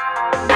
Bye.